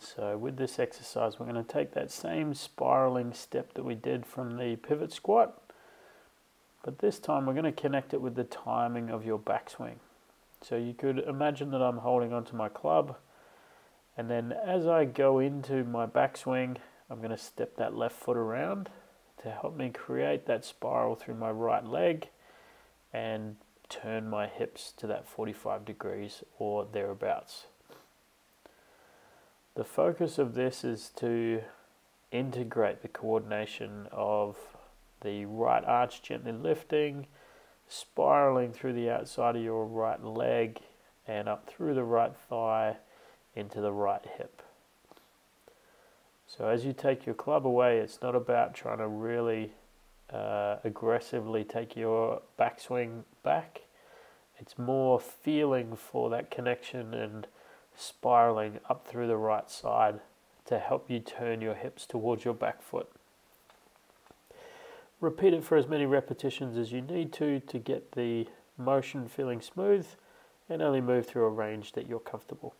So with this exercise, we're going to take that same spiraling step that we did from the pivot squat, but this time we're going to connect it with the timing of your backswing. So you could imagine that I'm holding onto my club, and then as I go into my backswing, I'm going to step that left foot around to help me create that spiral through my right leg and turn my hips to that 45 degrees or thereabouts. The focus of this is to integrate the coordination of the right arch gently lifting, spiraling through the outside of your right leg and up through the right thigh into the right hip. So as you take your club away, it's not about trying to really uh, aggressively take your backswing back. It's more feeling for that connection and spiraling up through the right side to help you turn your hips towards your back foot. Repeat it for as many repetitions as you need to to get the motion feeling smooth and only move through a range that you're comfortable.